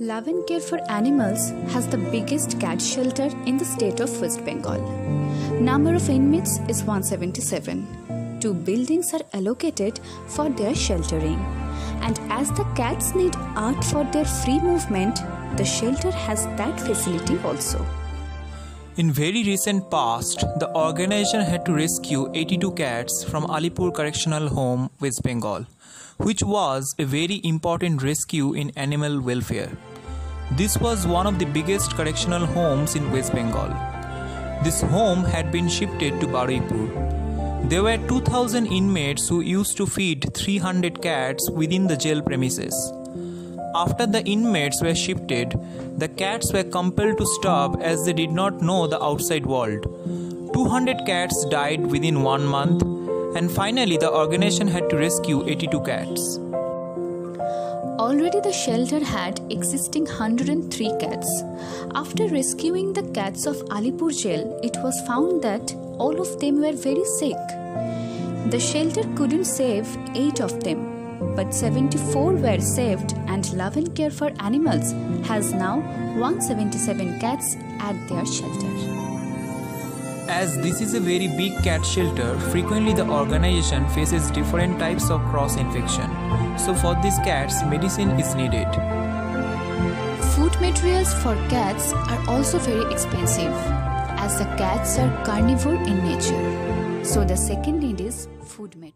Love and Care for Animals has the biggest cat shelter in the state of West Bengal. Number of inmates is 177. Two buildings are allocated for their sheltering. And as the cats need art for their free movement, the shelter has that facility also. In very recent past, the organization had to rescue 82 cats from Alipore Correctional Home, West Bengal, which was a very important rescue in animal welfare. This was one of the biggest correctional homes in West Bengal. This home had been shifted to Baruipur. There were 2000 inmates who used to feed 300 cats within the jail premises. After the inmates were shifted, the cats were compelled to stop as they did not know the outside world. 200 cats died within one month, and finally, the organization had to rescue 82 cats. Already the shelter had existing 103 cats. After rescuing the cats of Alipore jail, it was found that all of them were very sick. The shelter couldn't save 8 of them, but 74 were saved and Love and Care for Animals has now 177 cats at their shelter. As this is a very big cat shelter, frequently the organization faces different types of cross infection. So for these cats, medicine is needed. Food materials for cats are also very expensive as the cats are carnivore in nature. So the second need is food material.